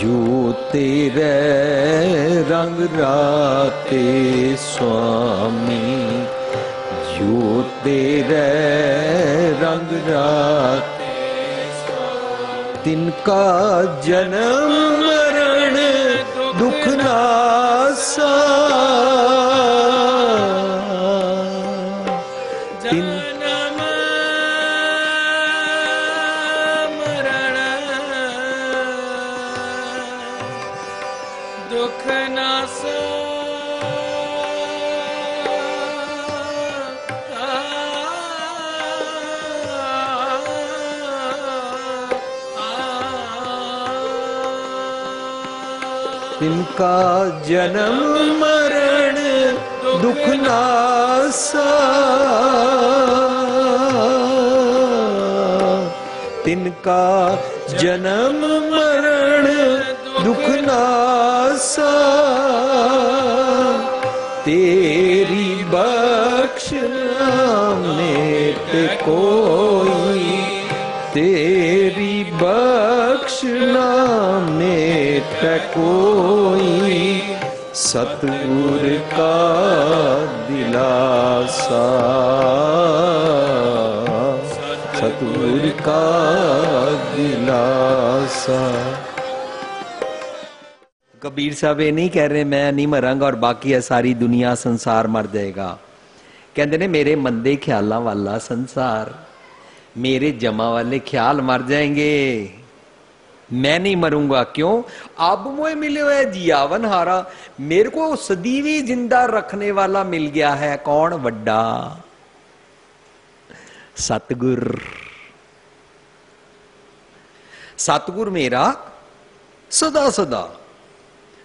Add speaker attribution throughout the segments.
Speaker 1: ਜੂ ਤੇਰੇ ਰੰਗ ਰਾਤੇ ਸੁਆਮੀ। ਜੂ ਤੇਰੇ ਰੰਗ ਰਾਤੇ ਸੁਆਮੀ। ਤਿਨ ਕਾ ਜਨਮ ਮਰਨ ਦੁਖ ਨਾਸਾ ਕਾ
Speaker 2: ਜਨਮ ਮਰਨ ਦੁਖ ਨਾਸਾ
Speaker 1: ਤਿਨ ਕਾ ਜਨਮ ਮਰਨ ਦੁਖ ਨਾਸਾ ਤੇਰੀ ਬਖਸ਼ ਨਾਮੇ ਤੇ ਕੋਈ ਤੇਰੀ ਬਖਸ਼ ਨਾਮੇ ਤੇ ਕੋਈ ਸਤਗੁਰ ਕਾ ਦਿਲਾਸਾ। ਸਤਗੁਰ ਕਾ ਦਿਲਾਸਾ। ਕਬੀਰ ਸਾਹਿਬ, ਇਹ ਨਹੀਂ ਕਹਿ ਰਹੇ, ਮੈਂ ਨਹੀਂ ਮਰਾਂਗਾ ਔਰ ਬਾਕੀ ਇਹ ਸਾਰੀ ਦੁਨੀਆ, ਸੰਸਾਰ ਮਰ ਜਾਏਗਾ। ਕਹਿੰਦੇ ਨੇ, ਮੇਰੇ ਮੰਦੇ ਖਿਆਲਾਂ ਵਾਲਾ ਸੰਸਾਰ, ਮੇਰੇ ਜਮਾ ਵਾਲੇ ਖਿਆਲ ਮਰ ਜਾਣਗੇ मैं नहीं मरूँगा, क्यों? अब मुझे मिले हुए जियावन हारा, मेरे को सदीवी ज़िंदा रखने वाला मिल गया है कौन वड्डा? सतगुर। सतगुर मेरा, सदा सदा।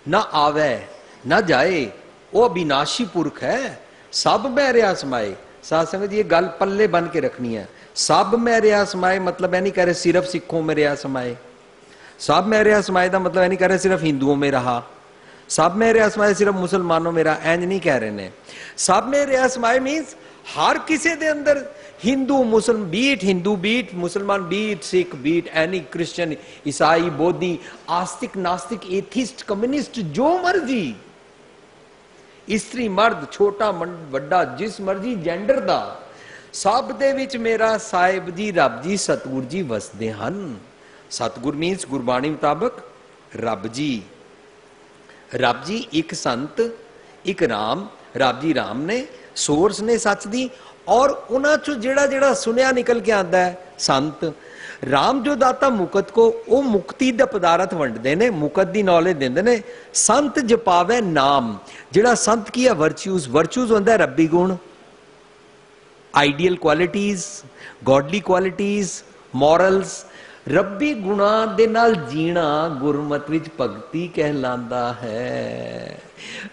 Speaker 1: ना आवे, ना जाए, वो अविनाशी पुरख है। सब मैं रिया समाए साध संगत जी ये गल पल्ले बन के रखनी है। सब मैं रिया समाए मतलब है नहीं कह रहे सिर्फ़ सिखों में रिया समाए सब मैं रिया समाए का मतलब है नहीं कह रहे सिर्फ हिंदुओं में रहा सब में रिया समाए सिर्फ मुसलमानों में रहा इंज नहीं कह रहे ने सब में रिया समाए मीन्स हर किसी के अंदर Hindu मुसलम be it Hindu be it Musalman be it Sikh be it any Christian ईसाई बोधी आस्तिक नास्तिक एथिस्ट कम्युनिस्ट जो मर्जी ਇਸਤਰੀ ਮਰਦ ਛੋਟਾ ਵੱਡਾ ਜਿਸ ਮਰਜੀ ਜੈਂਡਰ ਦਾ ਸਭ ਦੇ ਵਿੱਚ ਮੇਰਾ ਸਾਹਿਬ ਜੀ ਰੱਬ ਜੀ ਸਤਗੁਰ ਜੀ ਵਸਦੇ ਹਨ ਸਤਗੁਰ ਮੀਨਸ ਗੁਰਬਾਣੀ ਮੁਤਾਬਕ ਰੱਬ ਜੀ। ਰੱਬ ਜੀ ਇੱਕ ਸੰਤ, ਇੱਕ ਰਾਮ, ਰੱਬ ਜੀ ਰਾਮ ਨੇ, ਸੋਰਸ ਨੇ ਸੱਚ ਦੀ ਔਰ ਉਹਨਾਂ ਚੋਂ ਜਿਹੜਾ ਜਿਹੜਾ ਸੁਨਿਆ ਨਿਕਲ ਕੇ ਆਂਦਾ ਹੈ, ਸੰਤ। ਰਾਮ ਜੋ ਦਾਤਾ ਮੁਕਤ ਕੋ, ਉਹ ਮੁਕਤੀ ਦਾ ਪਦਾਰਥ ਵੰਡਦੇ ਨੇ, ਮੁਕਤ ਦੀ ਨੌਲੇਜ ਦਿੰਦੇ ਨੇ। ਸੰਤ ਜਪਾਵੇ ਨਾਮ। ਜਿਹੜਾ ਸੰਤ ਕੀ ਹੈ ਵਰਚੂਸ ਵਰਚੂਸ ਹੁੰਦਾ ਰੱਬੀ ਗੁਣ। ਆਈਡੀਅਲ ਕੁਆਲਿਟੀਆਂ ਗੋਡਲੀ ਕੁਆਲਿਟੀਆਂ ਮੋਰਲਸ ਰੱਬੀ ਗੁਣਾ ਦੇ ਨਾਲ ਜੀਣਾ ਗੁਰਮਤ ਵਿੱਚ ਭਗਤੀ ਕਹਿਲਾਂਦਾ ਹੈ।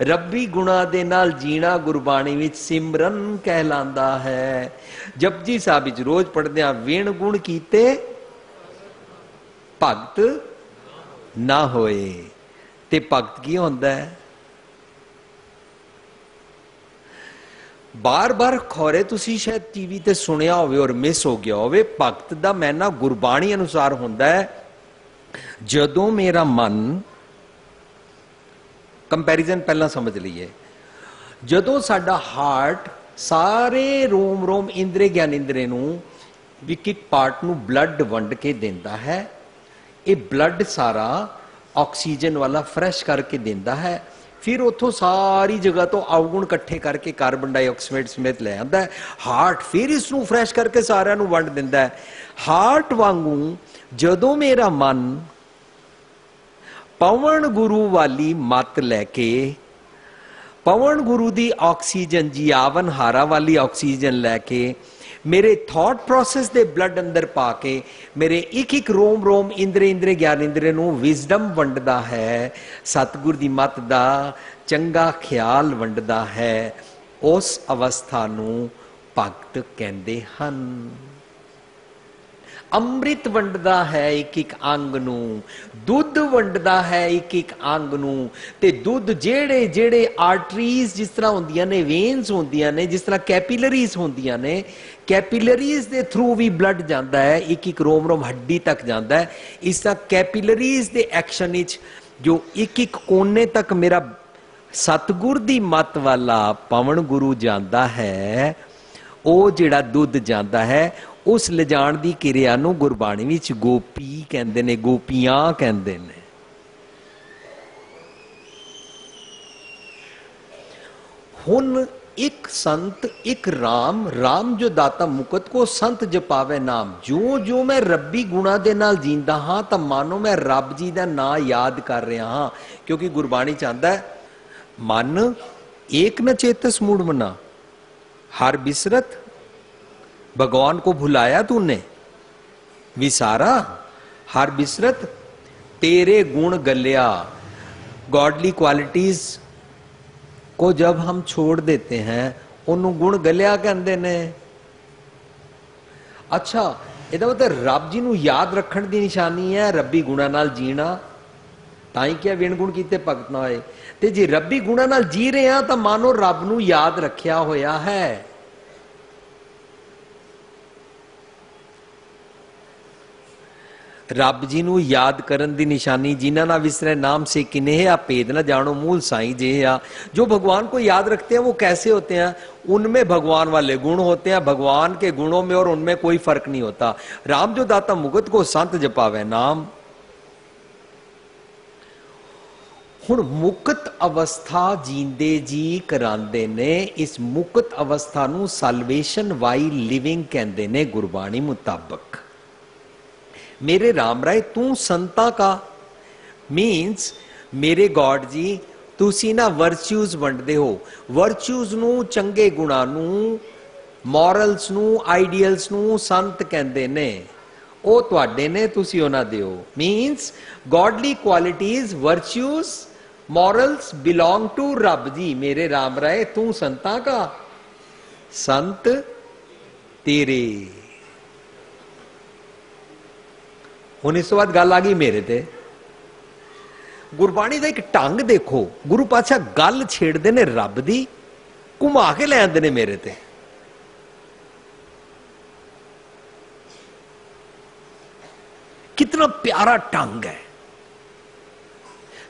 Speaker 1: ਰੱਬੀ ਗੁਣਾ ਦੇ ਨਾਲ ਜੀਣਾ ਗੁਰਬਾਣੀ ਵਿੱਚ ਸਿਮਰਨ ਕਹਿਲਾਂਦਾ ਹੈ। ਜਪਜੀ ਸਾਹਿਬ ਵਿੱਚ ਰੋਜ਼ ਪੜਦੇ ਆ ਵਿਣ ਗੁਣ ਕੀਤੇ, ਭਗਤ ਨਾ ਹੋਏ। ਤੇ ਭਗਤ ਕੀ ਹੁੰਦਾ ਹੈ? ਬਾਰ-ਬਾਰ ਖੋਰੇ ਤੁਸੀਂ ਸ਼ਾਇਦ ਟੀਵੀ ਤੇ ਸੁਣਿਆ ਹੋਵੇ ਔਰ ਮਿਸ ਹੋ ਗਿਆ ਹੋਵੇ, ਭਗਤ ਦਾ ਮੈਨਾ ਗੁਰਬਾਣੀ ਅਨੁਸਾਰ ਹੁੰਦਾ ਹੈ, ਜਦੋਂ ਮੇਰਾ ਮਨ ਕੰਪੈਰੀਜ਼ਨ ਪਹਿਲਾਂ ਸਮਝ ਲਈਏ, ਜਦੋਂ ਸਾਡਾ ਹਾਰਟ ਸਾਰੇ ਰੋਮ ਰੋਮ ਇੰਦਰੇ ਗਿਆਨ ਇੰਦਰੇ ਨੂੰ ਇੱਕ ਇੱਕ ਪਾਰਟ ਨੂੰ ਬਲੱਡ ਵੰਡ ਕੇ ਦਿੰਦਾ ਹੈ, ਇਹ ਬਲੱਡ ਸਾਰਾ ਆਕਸੀਜਨ ਵਾਲਾ ਫਰੈਸ਼ ਕਰਕੇ ਦਿੰਦਾ ਹੈ ਫਿਰ ਉੱਥੋਂ ਸਾਰੀ ਜਗ੍ਹਾ ਤੋਂ ਆਉਗੁਣ ਇਕੱਠੇ ਕਰਕੇ ਕਾਰਬਨ ਡਾਈਆਕਸਾਈਡ ਸਮੇਤ ਲੈ ਆਂਦਾ ਹੈ। ਹਾਰਟ ਫਿਰ ਇਸ ਨੂੰ ਫਰੈਸ਼ ਕਰਕੇ ਸਾਰਿਆਂ ਨੂੰ ਵੰਡ ਦਿੰਦਾ ਹੈ। ਹਾਰਟ ਵਾਂਗੂ ਜਦੋਂ ਮੇਰਾ ਮਨ ਪਵਨ ਗੁਰੂ ਵਾਲੀ ਮਤ ਲੈ ਕੇ, ਪਵਨ ਗੁਰੂ ਦੀ ਆਕਸੀਜਨ ਜੀਵਨ ਹਾਰਾ ਵਾਲੀ ਆਕਸੀਜਨ ਲੈ ਕੇ ਮੇਰੇ ਥਾਟ ਪ੍ਰੋਸੈਸ ਦੇ ਬਲੱਡ ਅੰਦਰ ਪਾ ਕੇ, ਮੇਰੇ ਇੱਕ ਇੱਕ ਰੋਮ ਰੋਮ ਇੰਦਰੇ ਇੰਦਰੇ ਗਿਆਨ ਇੰਦਰੇ ਨੂੰ ਵਿਜ਼ਡਮ ਵੰਡਦਾ ਹੈ, ਸਤਿਗੁਰ ਦੀ ਮਤ ਦਾ ਚੰਗਾ ਖਿਆਲ ਵੰਡਦਾ ਹੈ, ਉਸ ਅਵਸਥਾ ਨੂੰ ਭਗਤ ਕਹਿੰਦੇ ਹਨ। ਅੰਮ੍ਰਿਤ ਵੰਡਦਾ ਹੈ ਇੱਕ ਇੱਕ ਅੰਗ ਨੂੰ, ਦੁੱਧ ਵੰਡਦਾ ਹੈ ਇੱਕ ਇੱਕ ਅੰਗ ਨੂੰ ਤੇ ਦੁੱਧ ਜਿਹੜੇ ਜਿਹੜੇ ਆਰਟਰੀਜ਼ ਜਿਸ ਤਰ੍ਹਾਂ ਹੁੰਦੀਆਂ ਨੇ ਵੇਨਸ ਹੁੰਦੀਆਂ ਨੇ, ਜਿਸ ਤਰ੍ਹਾਂ ਕੈਪਿਲਰੀਜ਼ ਹੁੰਦੀਆਂ ਨੇ ਕੈਪਿਲਰੀਜ਼ ਦੇ ਥਰੂ ਵੀ ਬਲੱਡ ਜਾਂਦਾ ਹੈ, ਇੱਕ ਇੱਕ ਰੋਮ ਰੋਮ ਹੱਡੀ ਤੱਕ ਜਾਂਦਾ ਹੈ। ਇਸ ਤਰ੍ਹਾਂ ਕੈਪਿਲਰੀਜ਼ ਦੇ ਐਕਸ਼ਨ ਵਿੱਚ ਜੋ ਇੱਕ ਇੱਕ ਕੋਨੇ ਤੱਕ ਮੇਰਾ ਸਤਗੁਰ ਦੀ ਮਤ ਵਾਲਾ ਪਵਨ ਗੁਰੂ ਜਾਂਦਾ ਹੈ, ਉਹ ਜਿਹੜਾ ਦੁੱਧ ਜਾਂਦਾ ਹੈ ਉਸ ਲਿਜਾਣ ਦੀ ਕਿਰਿਆ ਨੂੰ ਗੁਰਬਾਣੀ ਵਿੱਚ ਗੋਪੀ ਕਹਿੰਦੇ ਨੇ, ਗੋਪੀਆਂ ਕਹਿੰਦੇ ਨੇ। ਹੁਣ ਇੱਕ ਸੰਤ, ਇੱਕ RAM RAM ਜੋ ਦਾਤਾ ਮੁਕਤ ਕੋ ਸੰਤ ਜਪਾਵੇ ਨਾਮ ਜੋ ਜੋ ਮੈਂ ਰੱਬੀ ਗੁਣਾ ਦੇ ਨਾਲ ਜੀਂਦਾ ਹਾਂ, ਤਾਂ ਮਾਨੋ ਮੈਂ ਰੱਬ ਜੀ ਦਾ ਨਾਂ ਯਾਦ ਕਰ ਰਿਹਾ ਹਾਂ। ਕਿਉਂਕਿ ਗੁਰਬਾਣੀ ਚਾਹੁੰਦਾ ਹੈ, ਮਨ ਏਕ ਨ ਚੇਤਸ ਮੂੜ ਮਨਾ, ਹਰ ਬਿਸਰਤ भगवान को भुलाया तूने विसारा हर बिसरत तेरे गुण गलिया गॉडली क्वालिटीज को जब हम छोड़ देते हैं ਉਹਨੂੰ ਗੁਣ ਗਲਿਆ ਕਹਿੰਦੇ ਨੇ ਅੱਛਾ ਇਹਦਾ ਮਤਲਬ ਰੱਬ ਜੀ ਨੂੰ ਯਾਦ ਰੱਖਣ ਦੀ ਨਿਸ਼ਾਨੀ ਹੈ ਰੱਬੀ ਗੁਣਾ ਨਾਲ ਜੀਣਾ ਤਾਂ ਹੀ ਕਿਹਾ ਵਿਣ ਗੁਣ ਕੀਤੇ ਭਗਤ ਨਾ ਹੋਏ ਤੇ ਜੇ ਰੱਬੀ ਗੁਣਾ ਨਾਲ ਜੀ ਰਹੇ ਆ ਤਾਂ ਮਾਨੋ ਰੱਬ ਨੂੰ ਯਾਦ ਰੱਖਿਆ ਹੋਇਆ ਹੈ ਰੱਬ ਜੀ ਨੂੰ ਯਾਦ ਕਰਨ ਦੀ ਨਿਸ਼ਾਨੀ ਜਿਨ੍ਹਾਂ ਨਾਲ ਵਿਸਰੇ ਨਾਮ ਸੇ किन्हे आ भेद न जानो मूल साई जे या जो भगवान को याद रखते हैं वो कैसे होते हैं उनमें भगवान वाले गुण होते हैं भगवान के गुणों में और उनमें कोई फर्क नहीं होता राम जो दाता मुगत को संत जपावे नाम ਹੁਣ ਮੁਕਤ ਅਵਸਥਾ ਜੀਂਦੇ ਜੀ ਕਰਾਉਂਦੇ ਨੇ ਇਸ ਮੁਕਤ ਅਵਸਥਾ ਨੂੰ ਸਲਵੇਸ਼ਨ ਵਾਈ ਲਿਵਿੰਗ ਕਹਿੰਦੇ ਨੇ ਗੁਰਬਾਣੀ ਮੁਤਾਬਕ ਮੇਰੇ ਰਾਮ ਰਾਏ ਤੂੰ ਸੰਤਾ ਕਾ ਮੀਨਸ ਮੇਰੇ ਗੋਡ ਜੀ ਤੁਸੀਂ ਨਾ ਵਰਚੂਜ਼ ਵੰਡਦੇ ਹੋ ਵਰਚੂਜ਼ ਨੂੰ ਚੰਗੇ ਗੁਣਾਂ ਨੂੰ ਮੋਰਲਸ ਨੂੰ ਆਈਡੀਅਲਸ ਨੂੰ ਸੰਤ ਕਹਿੰਦੇ ਨੇ ਉਹ ਤੁਹਾਡੇ ਨੇ ਤੁਸੀਂ ਉਹਨਾਂ ਦੇ ਹੋ means godly qualities virtues morals belong to ਰੱਬ ਜੀ ਮੇਰੇ ਰਾਮ ਰਾਏ ਤੂੰ ਸੰਤਾਂ ਕਾ ਸੰਤ ਤੇਰੇ ਹੁਣ ਇਸ ਤੋਂ ਬਾਅਦ ਗੱਲ ਆ ਗਈ ਮੇਰੇ ਤੇ ਗੁਰਬਾਣੀ ਦਾ ਇੱਕ ਢੰਗ ਦੇਖੋ ਗੁਰੂ ਪਾਤਸ਼ਾਹ ਗੱਲ ਛੇੜਦੇ ਨੇ ਰੱਬ ਦੀ ਘੁਮਾ ਕੇ ਲੈ ਆਉਂਦੇ ਨੇ ਮੇਰੇ ਤੇ कितना प्यारा ढंग है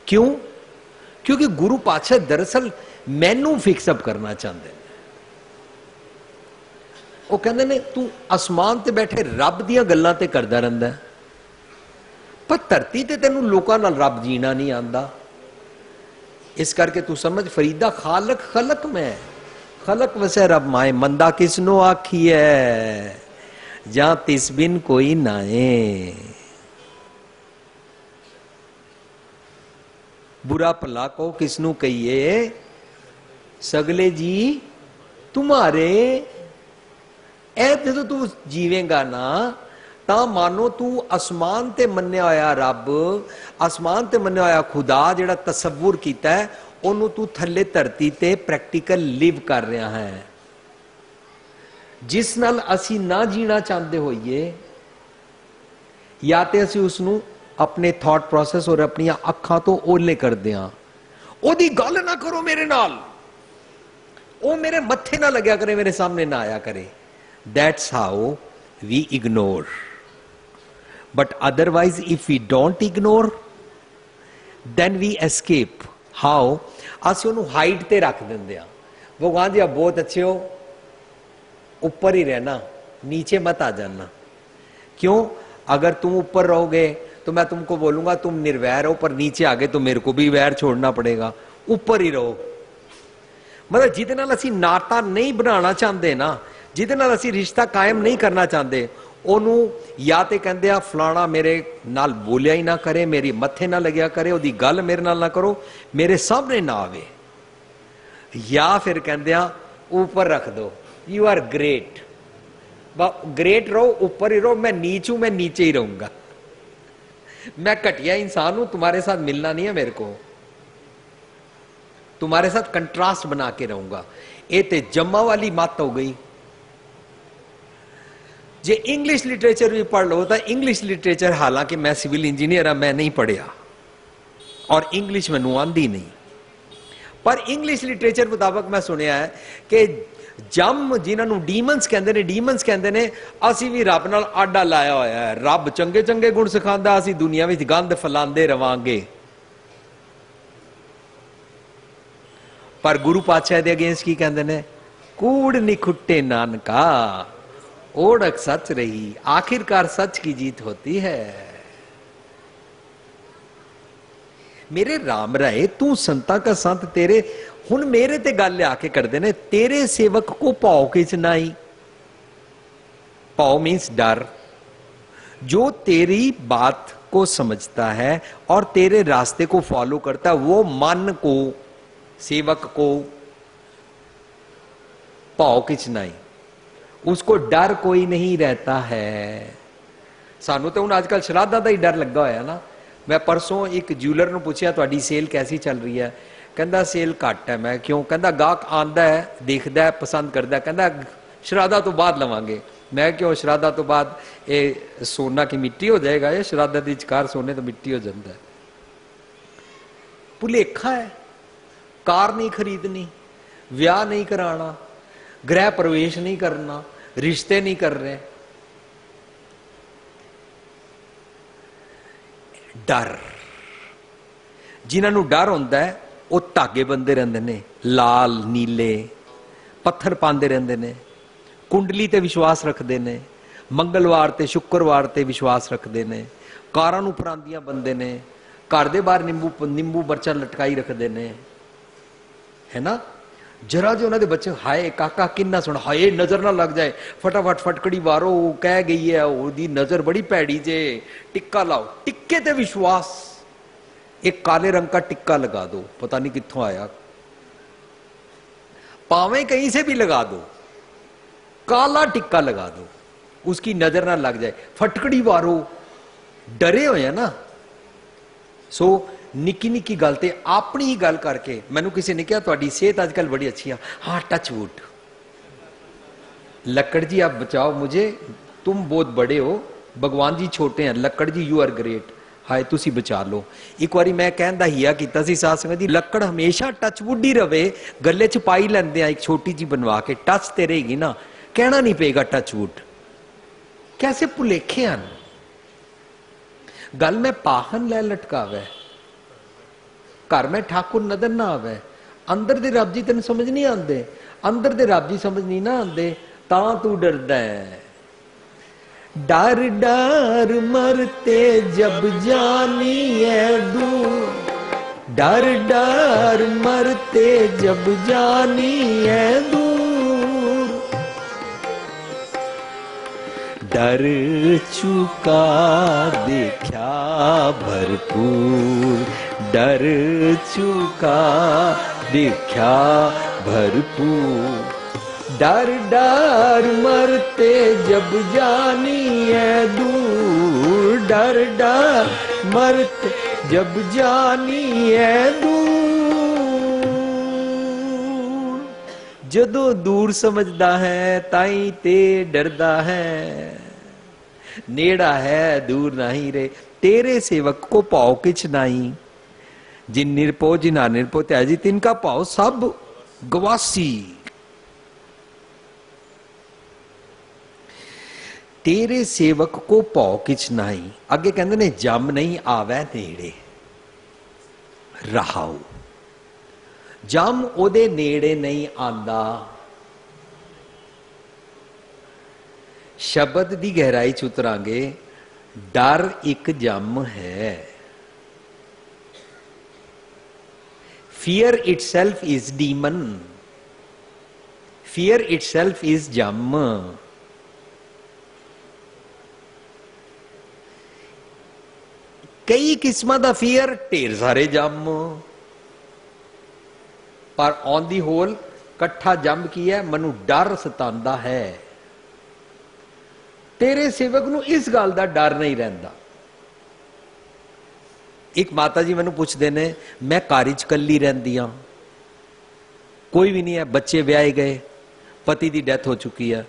Speaker 1: क्यों क्योंकि गुरु पातशाह दरअसल ਮੈਨੂੰ ਫਿਕਸ ਅਪ ਕਰਨਾ ਚਾਹੁੰਦੇ ਨੇ ਉਹ ਕਹਿੰਦੇ ਨੇ ਤੂੰ ਅਸਮਾਨ ਤੇ ਬੈਠੇ ਰੱਬ ਦੀਆਂ ਗੱਲਾਂ ਤੇ ਕਰਦਾ ਰਹਿੰਦਾ ਹੈ। ਪਰ ਧਰਤੀ ਤੇ ਤੈਨੂੰ ਲੋਕਾਂ ਨਾਲ ਰੱਬ ਜੀਣਾ ਨਹੀਂ ਆਂਦਾ। ਇਸ ਕਰਕੇ ਤੂੰ ਸਮਝ, ਫਰੀਦਾ ਖਾਲਕ, ਖਲਕ ਮੈਂ। ਖਲਕ ਵਸੈ ਰਬ ਮਾਏ, ਮੰਦਾ ਕਿਸਨੋ ਆਖੀਐ? ਜਾਂ ਤਿਸ ਬਿਨ ਕੋਈ ਨਾਏ ਬੁਰਾ ਭਲਾ ਕੋ ਕਿਸ ਨੂੰ ਕਹੀਏ। ਸਗਲੇ ਜੀ, ਤੁਮਾਰੇ, ਐ ਜਦੋਂ ਤੂੰ ਜੀਵੇਂਗਾ ਨਾ ਤਾਂ ਮਾਨੋ ਤੂੰ ਅਸਮਾਨ ਤੇ ਮੰਨਿਆ ਹੋਇਆ ਰੱਬ, ਅਸਮਾਨ ਤੇ ਮੰਨਿਆ ਹੋਇਆ ਖੁਦਾ ਜਿਹੜਾ ਤਸੱਵੁਰ ਕੀਤਾ ਹੈ, ਉਹਨੂੰ ਤੂੰ ਥੱਲੇ ਧਰਤੀ ਤੇ ਪ੍ਰੈਕਟੀਕਲ ਲਿਵ ਕਰ ਰਿਹਾ ਹੈ। ਜਿਸ ਨਾਲ ਅਸੀਂ ਨਾ ਜੀਣਾ ਚਾਹੁੰਦੇ ਹੋਈਏ, ਜਾਂ ਤੇ ਅਸੀਂ ਉਸ ਨੂੰ ਆਪਣੇ ਥਾਟ ਪ੍ਰੋਸੈਸ ਔਰ ਆਪਣੀਆਂ ਅੱਖਾਂ ਤੋਂ ਓਲੇ ਕਰਦੇ ਹਾਂ। ਉਹਦੀ ਗੱਲ ਨਾ ਕਰੋ ਮੇਰੇ ਨਾਲ। ਉਹ ਮੇਰੇ ਮੱਥੇ ਨਾ ਲੱਗਿਆ ਕਰੇ, ਮੇਰੇ ਸਾਹਮਣੇ ਨਾ ਆਇਆ ਕਰੇ। That's how we ignore but otherwise if we don't ignore then we escape how ਅਸੀਂ ਉਹਨੂੰ ਹਾਈਟ ਤੇ ਰੱਖ ਦਿੰਦੇ ਆ ਭਗਵਾਨ ਜੀ ਆਪ ਬਹੁਤ ਅੱਛੇ ਹੋ ऊपर ही रहना नीचे मत आ जाना क्यों अगर तुम ऊपर रहोगे तो मैं तुमको बोलूंगा तुम निर्वैर हो पर नीचे आगे तो मेरे को भी वैर छोड़ना पड़ेगा ऊपर ही रहो ਮਤਲਬ ਜਿਹਦੇ ਨਾਲ ਅਸੀਂ ਨਾਤਾ ਨਹੀਂ ਬਣਾਉਣਾ ਚਾਹੁੰਦੇ ਨਾ ਜਿਹਦੇ ਨਾਲ ਅਸੀਂ ਰਿਸ਼ਤਾ ਕਾਇਮ ਨਹੀਂ ਕਰਨਾ ਚਾਹੁੰਦੇ ਉਹਨੂੰ ਜਾਂ ਤੇ ਕਹਿੰਦੇ ਆ ਫਲਾਣਾ ਮੇਰੇ ਨਾਲ ਬੋਲਿਆ ਹੀ ਨਾ ਕਰੇ ਮੇਰੀ ਮੱਥੇ ਨਾ ਲੱਗਿਆ ਕਰੇ ਉਹਦੀ ਗੱਲ ਮੇਰੇ ਨਾਲ ਨਾ ਕਰੋ ਮੇਰੇ ਸਾਹਮਣੇ ਨਾ ਆਵੇ ਜਾਂ ਫਿਰ ਕਹਿੰਦੇ ਆ ਉੱਪਰ ਰੱਖ ਦੋ ਯੂ ਆਰ ग्रेट ग्रेट रहो ऊपर ही रहो मैं नीच हूं मैं नीचे ही रहूंगा मैं घटिया इंसान हूं तुम्हारे साथ मिलना नहीं है मेरे को तुम्हारे साथ कंट्रास्ट बना के रहूंगा ये ते जम्मा वाली मत हो गई ਜੇ ਇੰਗਲਿਸ਼ ਲਿਟਰੇਚਰ ਵੀ ਪੜ੍ਹ ਲਓ ਤਾਂ ਇੰਗਲਿਸ਼ ਲਿਟਰੇਚਰ ਹਾਲਾਂਕਿ ਮੈਂ ਸਿਵਲ ਇੰਜੀਨੀਅਰ ਆ ਮੈਂ ਨਹੀਂ ਪੜ੍ਹਿਆ। ਔਰ ਇੰਗਲਿਸ਼ ਮੈਨੂੰ ਆਂਦੀ ਨਹੀਂ। ਪਰ ਇੰਗਲਿਸ਼ ਲਿਟਰੇਚਰ ਮੁਤਾਬਕ ਮੈਂ ਸੁਣਿਆ ਹੈ ਕਿ ਜਮ ਜਿਨ੍ਹਾਂ ਨੂੰ ਡੀਮਨਸ ਕਹਿੰਦੇ ਨੇ ਡੀਮਨਸ ਕਹਿੰਦੇ ਨੇ, ਅਸੀਂ ਵੀ ਰੱਬ ਨਾਲ ਆਡਾ ਲਾਇਆ ਹੋਇਆ ਹੈ। ਰੱਬ ਚੰਗੇ ਚੰਗੇ ਗੁਣ ਸਿਖਾਉਂਦਾ, ਅਸੀਂ ਦੁਨੀਆ ਵਿੱਚ ਗੰਦ ਫੈਲਾਉਂਦੇ ਰਵਾਂਗੇ। ਪਰ ਗੁਰੂ ਪਾਤਸ਼ਾਹ ਦੇ ਅਗੇਂਸਟ ਕੀ ਕਹਿੰਦੇ ਨੇ? ਕੂੜ ਨਿਖੁੱਟੇ ਨਾਨਕਾ। ओढ़क सच रही आखिरकार सच की जीत होती है ਮੇਰੇ ਰਾਮ ਰਾਏ ਤੂੰ ਸੰਤਾਂ ਕਾ ਸੰਤ ਤੇਰੇ ਹੁਣ ਮੇਰੇ ਤੇ ਗੱਲ ਲਿਆ ਕੇ ਕਰਦੇ ਨੇ ਤੇਰੇ ਸੇਵਕ ਕੋ ਪਾਉ ਕਿਸ ਨਾਈ पाओ मीन्स डर जो तेरी बात को समझता है और तेरे रास्ते को फॉलो करता है वो मन को सेवक को पाओ किच नहीं उसको डर कोई नहीं रहता है ਸਾਨੂੰ ਤੇ ਹੁਣ ਅੱਜਕੱਲ ਸ਼ਰਾਧਾ ਦਾ ਹੀ ਡਰ ਲੱਗਾ ਹੋਇਆ ਨਾ ਮੈਂ ਪਰਸੋਂ ਇੱਕ ਜਿਊਲਰ ਨੂੰ ਪੁੱਛਿਆ ਤੁਹਾਡੀ ਸੇਲ ਕੈਸੀ ਚੱਲ ਰਹੀ ਹੈ ਕਹਿੰਦਾ ਸੇਲ ਘੱਟ ਹੈ ਮੈਂ ਕਿਉਂ ਕਹਿੰਦਾ ਗਾਹਕ ਆਂਦਾ ਹੈ ਦੇਖਦਾ ਹੈ ਪਸੰਦ ਕਰਦਾ ਹੈ ਕਹਿੰਦਾ ਸ਼ਰਾਧਾ ਤੋਂ ਬਾਅਦ ਲਵਾਂਗੇ ਮੈਂ ਕਿਉਂ ਸ਼ਰਾਧਾ ਤੋਂ ਬਾਅਦ ਇਹ ਸੋਨਾ ਕੀ ਮਿੱਟੀ ਹੋ ਜਾਏਗਾ ਇਹ ਸ਼ਰਾਧਾ ਦੀ ਚਕਾਰ ਸੋਨੇ ਤੋਂ ਮਿੱਟੀ ਹੋ ਜਾਂਦਾ ਹੈ ਭੁਲੇਖਾ ਹੈ ਕਾਰ ਨਹੀਂ ਖਰੀਦਣੀ ਵਿਆਹ ਨਹੀਂ ਕਰਾਣਾ ਗ੍ਰਹਿ ਪ੍ਰਵੇਸ਼ ਨਹੀਂ ਕਰਨਾ ਰਿਸ਼ਤੇ ਨਹੀਂ ਕਰ ਰਹੇ। ਡਰ। ਜਿਨ੍ਹਾਂ ਨੂੰ ਡਰ ਹੁੰਦਾ ਹੈ, ਉਹ ਧਾਗੇ ਬੰਦੇ ਰਹਿੰਦੇ ਨੇ, ਲਾਲ, ਨੀਲੇ, ਪੱਥਰ ਪਾਉਂਦੇ ਰਹਿੰਦੇ ਨੇ, ਕੁੰਡਲੀ ਤੇ ਵਿਸ਼ਵਾਸ ਰੱਖਦੇ ਨੇ, ਮੰਗਲਵਾਰ ਤੇ ਸ਼ੁੱਕਰਵਾਰ ਤੇ ਵਿਸ਼ਵਾਸ ਰੱਖਦੇ ਨੇ, ਕਾਰਾਂ ਨੂੰ ਪਰਾਂਦੀਆਂ ਬੰਦੇ ਨੇ, ਘਰ ਦੇ ਬਾਹਰ ਨਿੰਬੂ ਨਿੰਬੂ ਬਰਚਾ ਲਟਕਾਈ ਰੱਖਦੇ ਨੇ। ਹੈ ਨਾ? जरा जो उन्होंने बच्चे हाय काका कि सुन હાય नज़र ना लग जाए। फटाफट फटकड़ी વારો कह गई है वो दी नज़र बड़ी પેડી जे। टिक्का लाओ टिक्के ते विश्वास। एक काले रंग का टिक्का लगा दो पता नहीं कितों आया। पावे कहीं से भी लगा दो काला टिक्का लगा दो उसकी नज़र ना लग जाए। फटकड़ी वारो डरे हो ना। सो so, ਨਿੱਕੀ ਨਿੱਕੀ ਗੱਲ ਤੇ ਆਪਣੀ ਹੀ ਗੱਲ ਕਰਕੇ ਮੈਨੂੰ ਕਿਸੇ ਨੇ ਕਿਹਾ, ਤੁਹਾਡੀ ਸਿਹਤ ਅੱਜਕੱਲ ਬੜੀ ਅੱਛੀ ਆ। ਹਾਂ ਟੱਚ ਵੁੱਡ ਲੱਕੜ ਜੀ, ਆਪ ਬਚਾਓ ਮੁਝੇ। ਤੁਮ ਬਹੁਤ ਬੜੇ ਹੋ। ਭਗਵਾਨ ਜੀ ਛੋਟੇ ਹਨ। ਲੱਕੜ ਜੀ ਯੂ ਆਰ ਗ੍ਰੇਟ ਹਾਏ, ਤੁਸੀਂ ਬਚਾ ਲਓ। ਇੱਕ ਵਾਰੀ ਮੈਂ ਕਹਿੰਦਾ ਹੀਆ ਕੀਤਾ ਸੀ ਸਾਧ ਸੰਗਤ ਦੀ ਲੱਕੜ ਹਮੇਸ਼ਾ ਟੱਚ ਵੁੱਡ ਹੀ ਰਵੇ। ਗੱਲੇ 'ਚ ਪਾਈ ਲੈਂਦੇ ਆ, ਇੱਕ ਛੋਟੀ ਜੀ ਬਣਵਾ ਕੇ। ਟੱਚ ਤੇ ਰਹੇਗੀ ਨਾ। ਕਹਿਣਾ ਨਹੀਂ ਪਏਗਾ ਟੱਚ ਵੁੱਡ ਕੈਸੇ ਭੁਲੇਖੇ ਹਨ? ਗੱਲ ਮੈਂ ਪਾਹਨ ਲੈ ਲਟਕਾਵੇ। ਘਰ ਮੈਂ ਠਾਕੁਰ ਨਦਰ ਨਾ ਆਵੇ। ਅੰਦਰ ਦੇ ਰੱਬ ਜੀ ਤੈਨੂੰ ਸਮਝ ਨਹੀਂ ਆਉਂਦੇ। ਅੰਦਰ ਦੇ ਰੱਬ ਜੀ ਸਮਝ ਨਹੀਂ ਨਾ ਆਉਂਦੇ, ਤਾਂ ਤੂੰ ਡਰਦਾ ਹੈ। ਡਰ ਡਰ ਮਰਤੇ ਜਬ ਜਾਨੀ ਐ ਦੂ ਡਰ ਡਰ ਮਰਤੇ ਜਬ ਜਾਨੀ ਹੈ ਦੂ ਡਰ ਚੁਕਾ ਦੇਖਿਆ ਭਰਪੂਰ। डर चुका देखा भरपूर डर डर मरते जब जानी है दूर डर डर मरते जब जानी है दूर ਜਦੋਂ ਦੂਰ ਸਮਝਦਾ ਹੈ ਤਾਈ ਤੇ ਡਰਦਾ ਹੈ ਨੇੜਾ ਹੈ ਦੂਰ ਨਹੀਂ ਰੇ ਤੇਰੇ ਸੇਵਕ ਕੋ ਪਾਉ ਕਿਛ ਨਹੀਂ ਜਿਨ ਨਿਰਪੋ ਜਿਨਾ ਨਿਰਪੋ ਤੇ ਤਿਆਜੀ ਤਿਨ ਕਾ ਪਾਉ ਸਭ ਗਵਾਸੀ। ਤੇਰੇ ਸੇਵਕ ਕੋ ਭਉ ਕਿਛ ਨਹੀਂ, ਅੱਗੇ ਕਹਿੰਦੇ ਨੇ, ਜਮ ਨਹੀਂ ਆਵੈ ਨੇੜੇ, ਰਹਾਉ। ਜਮ ਉਹਦੇ ਨੇੜੇ ਨਹੀਂ ਆਂਦਾ। ਸ਼ਬਦ ਦੀ ਗਹਿਰਾਈ ਚ ਉਤਰਾਂਗੇ, ਡਰ ਇੱਕ ਜਮ ਹੈ। Fear itself is demon. Fear itself is jam. ਕਈ ਕਿਸਮਾਂ ਦਾ ਫੀਅਰ ਢੇਰ ਸਾਰੇ ਜੰਮ। ਪਰ ਔਨ ਦੀ ਹੋਲ ਇਕੱਠਾ ਜੰਮ ਕੀ ਹੈ? ਮੈਨੂੰ ਡਰ ਸਤਾਉਂਦਾ ਹੈ। ਤੇਰੇ ਸੇਵਕ ਨੂੰ ਇਸ ਗੱਲ ਦਾ ਡਰ ਨਹੀਂ ਰਹਿੰਦਾ। ਇੱਕ ਮਾਤਾ ਜੀ ਮੈਨੂੰ ਪੁੱਛਦੇ ਨੇ, ਮੈਂ ਘਰ 'ਚ ਕੱਲੀ ਰਹਿੰਦੀ ਆ। ਕੋਈ ਵੀ ਨਹੀਂ ਹੈ, ਬੱਚੇ ਵਿਆਹੇ ਗਏ, ਪਤੀ ਦੀ ਡੈਥ ਹੋ ਚੁੱਕੀ ਹੈ।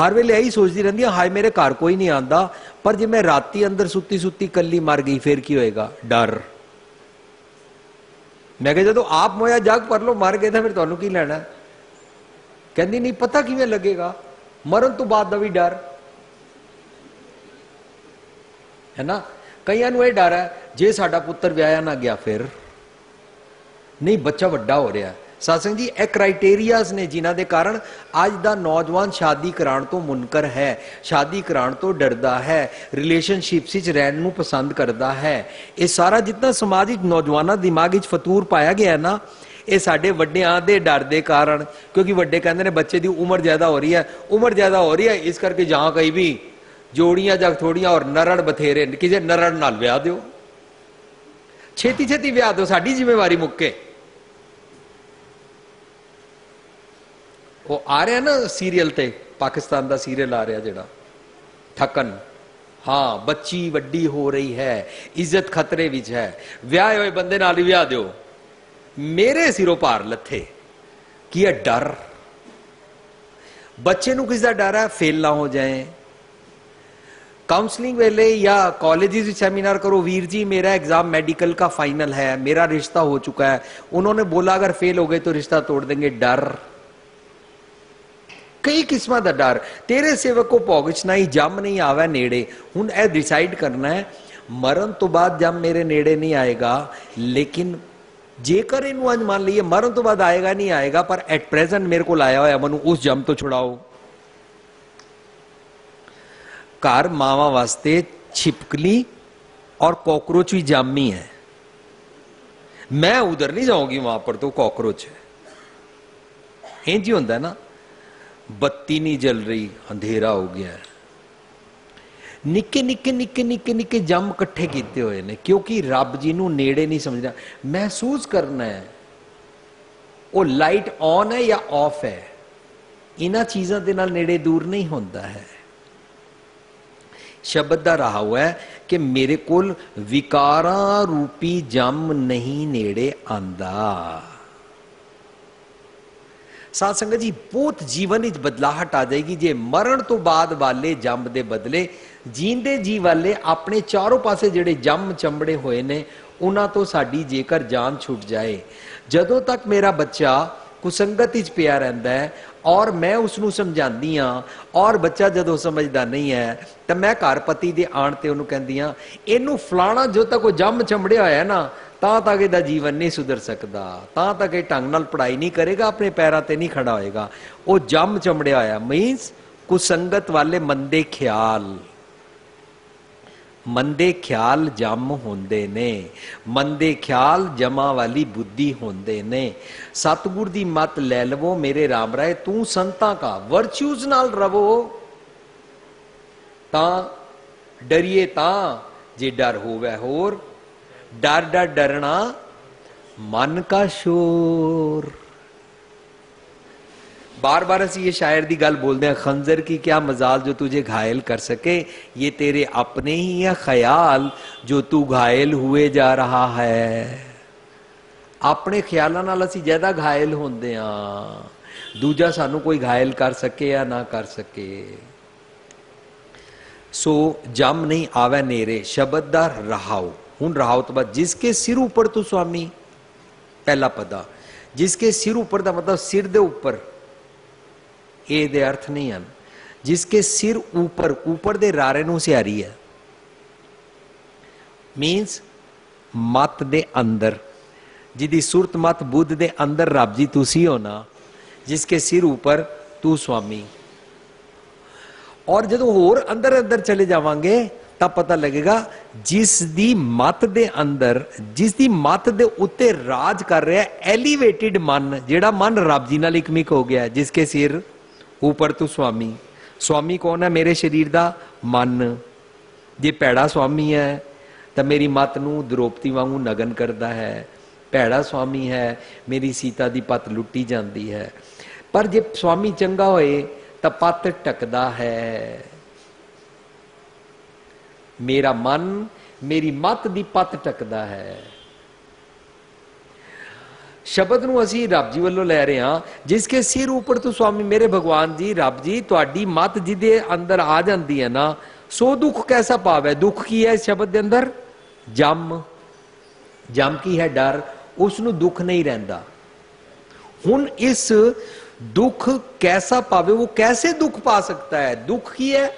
Speaker 1: ਹਰ ਵੇਲੇ ਇਹੀ ਸੋਚਦੀ ਰਹਿੰਦੀ ਆ ਹਾਏ ਮੇਰੇ ਘਰ ਕੋਈ ਨਹੀਂ ਆਂਦਾ ਪਰ ਜੇ ਮੈਂ ਰਾਤੀ ਅੰਦਰ ਸੁੱਤੀ ਸੁੱਤੀ ਕੱਲੀ ਮਰ ਗਈ, ਫਿਰ ਕੀ ਹੋਏਗਾ? ਡਰ। ਮੈਂ ਕਿਹਾ, ਜਦੋਂ ਆਪ ਮੋਇਆ ਜਾਗ ਪਰ ਲੋ ਮਰ ਗਏ ਤਾਂ ਫਿਰ ਤੁਹਾਨੂੰ ਕੀ ਲੈਣਾ? ਕਹਿੰਦੀ, ਨਹੀਂ, ਪਤਾ ਕਿਵੇਂ ਲੱਗੇਗਾ? ਮਰਨ ਤੋਂ ਬਾਅਦ ਦਾ ਵੀ ਡਰ। ਹੈ ਨਾ? ਕਈਆਂ ਨੂੰ ਇਹ ਡਰ ਹੈ ਜੇ ਸਾਡਾ ਪੁੱਤਰ ਵਿਆਹਿਆ ਨਾ ਗਿਆ ਫਿਰ? ਨਹੀਂ, ਬੱਚਾ ਵੱਡਾ ਹੋ ਰਿਹਾ। ਸਾਸੰਗ ਜੀ, ਇਹ ਕ੍ਰਾਈਟੇਰੀਆਜ਼ ਨੇ ਜਿਨ੍ਹਾਂ ਦੇ ਕਾਰਨ ਅੱਜ ਦਾ ਨੌਜਵਾਨ ਸ਼ਾਦੀ ਕਰਾਉਣ ਤੋਂ ਮੁਨਕਰ ਹੈ। ਸ਼ਾਦੀ ਕਰਾਉਣ ਤੋਂ ਡਰਦਾ ਹੈ। ਰਿਲੇਸ਼ਨਸ਼ਿਪਸ ਵਿੱਚ ਰਹਿਣ ਨੂੰ ਪਸੰਦ ਕਰਦਾ ਹੈ। ਇਹ ਸਾਰਾ ਜਿੰਨਾ ਸਮਾਜਿਕ ਨੌਜਵਾਨਾਂ ਦਿਮਾਗ ਵਿੱਚ ਫਤੂਰ ਪਾਇਆ ਗਿਆ ਨਾ, ਇਹ ਸਾਡੇ ਵੱਡਿਆਂ ਦੇ ਡਰ ਦੇ ਕਾਰਨ। ਕਿਉਂਕਿ ਵੱਡੇ ਕਹਿੰਦੇ ਨੇ, ਬੱਚੇ ਦੀ ਉਮਰ ਜ਼ਿਆਦਾ ਹੋ ਰਹੀ ਹੈ। ਉਮਰ ਜ਼ਿਆਦਾ ਹੋ ਰਹੀ ਹੈ, ਇਸ ਕਰਕੇ ਜਾਂ ਕਈ ਵੀ ਜੋੜੀਆਂ ਜਾਂ ਥੋੜੀਆਂ ਔਰ ਨਰੜ ਬਥੇਰੇ ਕਿਸੇ ਨਰੜ ਨਾਲ ਵਿਆਹ ਦਿਓ। ਛੇਤੀ ਛੇਤੀ ਵਿਆਹ ਦਿਓ, ਸਾਡੀ ਜ਼ਿੰਮੇਵਾਰੀ ਮੁੱਕੇ। ਉਹ ਆ ਰਿਹਾ ਨਾ ਸੀਰੀਅਲ ਤੇ, ਪਾਕਿਸਤਾਨ ਦਾ ਸੀਰੀਅਲ ਆ ਰਿਹਾ ਜਿਹੜਾ ਠੱਕਨ ਹਾਂ, ਬੱਚੀ ਵੱਡੀ ਹੋ ਰਹੀ ਹੈ, ਇੱਜ਼ਤ ਖਤਰੇ ਵਿੱਚ ਹੈ। ਵਿਆਹ ਹੋਏ ਬੰਦੇ ਨਾਲ ਹੀ ਵਿਆਹ ਦਿਓ। ਮੇਰੇ ਸਿਰੋਂ ਭਾਰ ਲੱਥੇ, ਕੀ ਹੈ ਡਰ? ਬੱਚੇ ਨੂੰ ਕਿਸ ਦਾ ਡਰ ਹੈ, ਫੇਲ ਨਾ ਹੋ ਜਾਏ। काउंसलिंग वेले या कॉलेजेस सेमिनार करो वीर जी मेरा एग्जाम मेडिकल का फाइनल है मेरा रिश्ता हो चुका है उन्होंने बोला अगर फेल हो गए तो रिश्ता तोड़ देंगे डर ਕਈ ਕਿਸਮਾਂ ਦਾ ਡਰ ਤੇਰੇ ਸੇਵਕ ਕੋ ਭੋਗਚ ਨਹੀਂ ਜੰਮ ਨਹੀਂ ਆਵੇ ਨੇੜੇ ਹੁਣ ਇਹ ਡਿਸਾਈਡ ਕਰਨਾ ਹੈ ਮਰਨ ਤੋਂ ਬਾਅਦ ਜੰਮ ਮੇਰੇ ਨੇੜੇ ਨਹੀਂ ਆਏਗਾ ਲੇਕਿਨ ਜੇਕਰ ਇਹਨੂੰ ਅੱਜ ਮੰਨ ਲਈਏ ਮਰਨ ਤੋਂ ਬਾਅਦ ਆਏਗਾ ਨਹੀਂ ਆਏਗਾ ਪਰ ਐਟ ਪ੍ਰੈਜ਼ੈਂਟ ਮੇਰੇ ਕੋਲ ਆਇਆ ਹੋਇਆ ਮਨੂੰ ਉਸ ਜੰਮ ਤੋਂ ਛੁਡਾਓ ਘਰ ਮਾਵਾ ਵਾਸਤੇ छिपकली और कॉकरोच भी जामी है मैं उधर नहीं जाऊंगी वहां पर तो कॉकरोच है इंज ही होता है ना ਬੱਤੀ ਨਹੀਂ ਜਲ ਰਹੀ ਅੰਧੇਰਾ ਹੋ ਗਿਆ ਨਿੱਕੇ ਨਿੱਕੇ ਨਿੱਕੇ ਨਿੱਕੇ ਨਿੱਕੇ ਜੰਮ ਇਕੱਠੇ ਕੀਤੇ ਹੋਏ ਨੇ ਕਿਉਂਕਿ ਰੱਬ ਜੀ ਨੂੰ ਨੇੜੇ ਨਹੀਂ ਸਮਝਣਾ ਮਹਿਸੂਸ ਕਰਨਾ ਹੈ ਉਹ ਲਾਈਟ ਔਨ ਹੈ ਜਾਂ ਆਫ ਹੈ ਇਹਨਾਂ ਚੀਜ਼ਾਂ ਦੇ ਨਾਲ ਨੇੜੇ ਦੂਰ ਨਹੀਂ ਹੁੰਦਾ ਹੈ ਸ਼ਬਦ ਦਾ ਰਹਾ ਹੋਇਆ ਹੈ ਕਿ ਮੇਰੇ ਕੋਲ ਵਿਕਾਰਾਂ ਰੂਪੀ ਜੰਮ ਨਹੀਂ ਨੇੜੇ ਆਂਦਾ। ਸਾਧ ਸੰਗਤ ਜੀ ਬਹੁਤ ਜੀਵਨ ਵਿੱਚ ਬਦਲਾਹਟ ਆ ਜਾਏਗੀ। ਜੇ ਮਰਨ ਤੋਂ ਬਾਅਦ ਵਾਲੇ ਜੰਮ ਦੇ ਬਦਲੇ, ਜੀਂਦੇ ਜੀ ਵਾਲੇ ਆਪਣੇ ਚਾਰੋਂ ਪਾਸੇ ਜਿਹੜੇ ਜੰਮ ਚੰਬੜੇ ਹੋਏ ਨੇ, ਉਹਨਾਂ ਤੋਂ ਸਾਡੀ ਜੇਕਰ ਜਾਨ ਛੁੱਟ ਜਾਏ। ਜਦੋਂ ਤੱਕ ਮੇਰਾ ਬੱਚਾ ਕੁਸੰਗਤ ਵਿੱਚ ਪਿਆ ਰਹਿੰਦਾ ਹੈ ਔਰ ਮੈਂ ਉਸ ਨੂੰ ਸਮਝਾਉਂਦੀ ਆ ਔਰ ਬੱਚਾ ਜਦੋਂ ਸਮਝਦਾ ਨਹੀਂ ਹੈ ਤਾਂ ਮੈਂ ਘਰ ਪਤੀ ਦੇ ਆਣ ਤੇ ਉਹਨੂੰ ਕਹਿੰਦੀ ਆ ਇਹਨੂੰ ਫਲਾਣਾ ਜੋ ਤੱਕ ਉਹ ਜੰਮ ਚਮੜਿਆ ਹੋਇਆ ਨਾ, ਤਾਂ ਤੱਕ ਇਹਦਾ ਜੀਵਨ ਨਹੀਂ ਸੁਧਰ ਸਕਦਾ, ਤਾਂ ਤੱਕ ਇਹ ਢੰਗ ਨਾਲ ਪੜ੍ਹਾਈ ਨਹੀਂ ਕਰੇਗਾ, ਆਪਣੇ ਪੈਰਾਂ ਤੇ ਨਹੀਂ ਖੜਾ ਹੋਏਗਾ। ਉਹ ਜੰਮ ਚਮੜਿਆ ਹੋਇਆ ਮੀਨਸ ਕੁਸੰਗਤ ਵਾਲੇ ਮੰਦੇ ਖਿਆਲ। ਮੰਦੇ ਖਿਆਲ ਜਮ ਹੁੰਦੇ ਨੇ, ਮੰਦੇ ਖਿਆਲ ਜਮਾ ਵਾਲੀ ਬੁੱਧੀ ਹੁੰਦੇ ਨੇ। ਸਤਗੁਰ ਦੀ ਮਤ ਲੈ ਲਵੋ ਮੇਰੇ ਰਾਮ ਰਾਏ, ਤੂੰ ਸੰਤਾਂ ਕਾ ਵਰਚੂਜ਼ ਨਾਲ ਰਵੋ। ਤਾਂ ਡਰੀਏ ਤਾਂ, ਜੇ ਡਰ ਹੋਵੇ ਹੋਰ, ਡਰ ਡਰ ਡਰਣਾ ਮਨ ਕਾ ਸ਼ੋਰ। बार बार ਅਸੀਂ ਇਹ ਸ਼ਾਇਰ ਦੀ ਗੱਲ ਬੋਲਦੇ ਹਾਂ ਖੰਜ਼ਰ ਕੀ ਕਿਆ ਮਜ਼ਾਲ ਜੋ ਤੁਝੇ ਘਾਇਲ ਕਰ ਸਕੇ ਇਹ ਤੇਰੇ ਆਪਣੇ ਹੀ ਹੈ ਖਿਆਲ ਜੋ ਤੂੰ ਘਾਇਲ ਹੁਏ ਜਾ ਰਹਾ ਹੈ ਆਪਣੇ ਖਿਆਲਾਂ ਨਾਲ ਅਸੀਂ ਜ਼ਿਆਦਾ ਘਾਇਲ ਹੁੰਦੇ ਆ ਦੂਜਾ ਸਾਨੂੰ ਕੋਈ ਘਾਇਲ ਕਰ ਸਕੇ ਜਾਂ ਨਾ ਕਰ ਸਕੇ ਸੋ ਜਮ ਨਹੀਂ ਆਵੇ ਨੇਰੇ ਸ਼ਬਦ ਦਾ ਰਹਾਉ ਹੁਣ ਰਹਾਉ ਤੋਂ ਬਾਅਦ ਜਿਸਕੇ ਸਿਰ ਉੱਪਰ ਤੂੰ ਸੁਆਮੀ ਪਹਿਲਾ ਪਦਾ ਜਿਸਕੇ ਸਿਰ ਉੱਪਰ ਦਾ ਮਤਲਬ ਸਿਰ ਦੇ ਉੱਪਰ ਇਹ ਦੇ ਅਰਥ ਨਹੀਂ ਹਨ। ਜਿਸਕੇ ਸਿਰ ਉੱਪਰ ਉੱਪਰ ਦੇ ਰਾਰੇ ਨੂੰ ਸਿਆਰੀ ਹੈ। ਮੀਨਸ ਮਤ ਦੇ ਅੰਦਰ। ਜਿਹਦੀ ਸੁਰਤ ਮਤ ਬੁੱਧ ਦੇ ਅੰਦਰ, ਰੱਬ ਜੀ ਤੁਸੀਂ ਹੋ ਨਾ, ਜਿਸਕੇ ਸਿਰ ਉੱਪਰ ਤੂੰ ਸੁਆਮੀ। ਔਰ ਜਦੋਂ ਹੋਰ ਅੰਦਰ ਅੰਦਰ ਚਲੇ ਜਾਵਾਂਗੇ, ਤਾਂ ਪਤਾ ਲੱਗੇਗਾ ਜਿਸ ਦੀ ਮਤ ਦੇ ਅੰਦਰ ਜਿਸ ਦੀ ਮਤ ਦੇ ਉੱਤੇ ਰਾਜ ਕਰ ਰਿਹਾ ਐਲੀਵੇਟਿਡ ਮਨ, ਜਿਹੜਾ ਮਨ ਰੱਬ ਜੀ ਨਾਲ ਇਕਮਿਕ ਹੋ ਗਿਆ ਜਿਸ ਕੇ ਸਿਰ ਉਪਰ ਤੂੰ ਸੁਆਮੀ। ਸੁਆਮੀ ਕੌਣ ਹੈ? ਮੇਰੇ ਸਰੀਰ ਦਾ ਮਨ। ਜੇ ਭੈੜਾ ਸੁਆਮੀ ਹੈ, ਤਾਂ ਮੇਰੀ ਮਤ ਨੂੰ ਦ੍ਰੋਪਤੀ ਵਾਂਗੂ ਨਗਨ ਕਰਦਾ ਹੈ। ਭੈੜਾ ਸੁਆਮੀ ਹੈ, ਮੇਰੀ ਸੀਤਾ ਦੀ ਪਤ ਲੁੱਟੀ ਜਾਂਦੀ ਹੈ। ਪਰ ਜੇ ਸੁਆਮੀ ਚੰਗਾ ਹੋਏ, ਤਾਂ ਪਤ ਟਕਦਾ ਹੈ। ਮੇਰਾ ਮਨ, ਮੇਰੀ ਮਤ ਦੀ ਪਤ ਟਕਦਾ ਹੈ। ਸ਼ਬਦ ਨੂੰ ਅਸੀਂ ਰੱਬ ਜੀ ਵੱਲੋਂ ਲੈ ਰਹੇ ਹਾਂ, ਜਿਸ ਕੇ ਸਿਰ ਉੱਪਰ ਤੋਂ ਸਵਾਮੀ ਮੇਰੇ ਭਗਵਾਨ ਜੀ, ਰੱਬ ਜੀ, ਤੁਹਾਡੀ ਮਤ ਜਿਹਦੇ ਅੰਦਰ ਆ ਜਾਂਦੀ ਹੈ ਨਾ, ਸੋ ਦੁੱਖ ਕੈਸਾ ਪਾਵੇ? ਦੁੱਖ ਕੀ ਹੈ ਸ਼ਬਦ ਦੇ ਅੰਦਰ? ਜਮ। ਜਮ ਕੀ ਹੈ? ਡਰ। ਉਸ ਨੂੰ ਦੁੱਖ ਨਹੀਂ ਰਹਿੰਦਾ। ਹੁਣ ਇਸ ਦੁੱਖ ਕੈਸਾ ਪਾਵੇ, ਉਹ ਕੈਸੇ ਦੁੱਖ ਪਾ ਸਕਦਾ ਹੈ? ਦੁੱਖ ਕੀ ਹੈ?